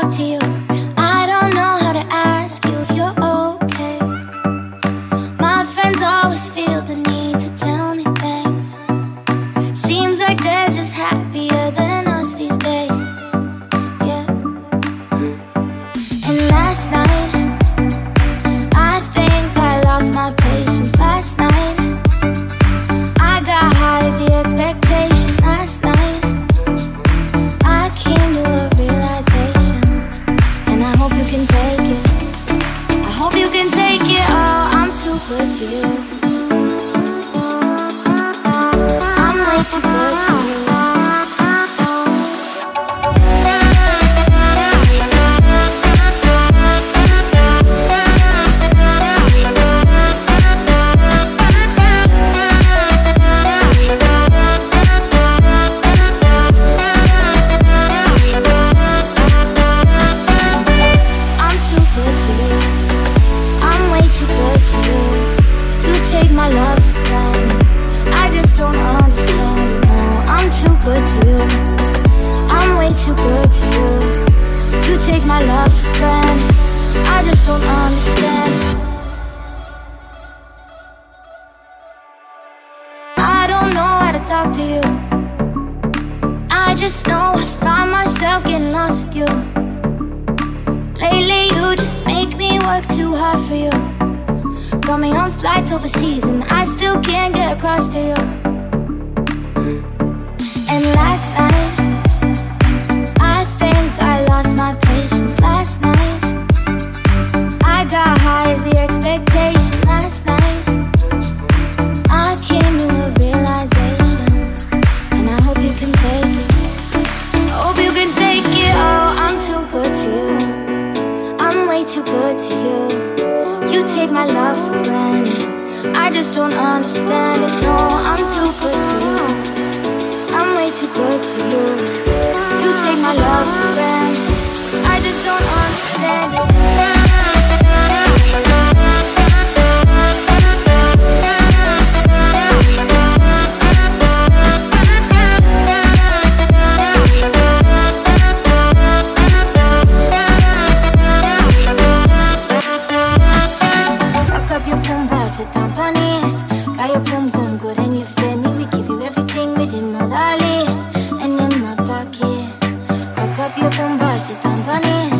talk to you. I don't know how to ask you if you're okay. My friends always feel the need to tell me things. Seems like they're just happier than us these days. Yeah. And last night, You. I'm way too good good to you. I'm way too good to you. You take my love for granted. I just don't understand. I don't know how to talk to you. I just know I find myself getting lost with you. Lately, you just make me work too hard for you. Got me on flights overseas, and I still can't get across to you. Too good to you. I'm way too good to you. You take my love for granted. I just don't understand it. No, I'm too good to you. Too good to you. You take my love boys e bonito.